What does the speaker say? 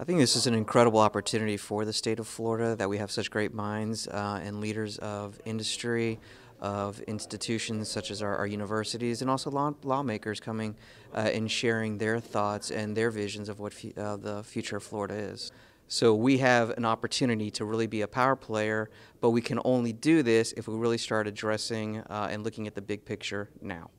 I think this is an incredible opportunity for the state of Florida that we have such great minds uh, and leaders of industry, of institutions such as our, our universities, and also law, lawmakers coming uh, and sharing their thoughts and their visions of what uh, the future of Florida is. So we have an opportunity to really be a power player, but we can only do this if we really start addressing uh, and looking at the big picture now.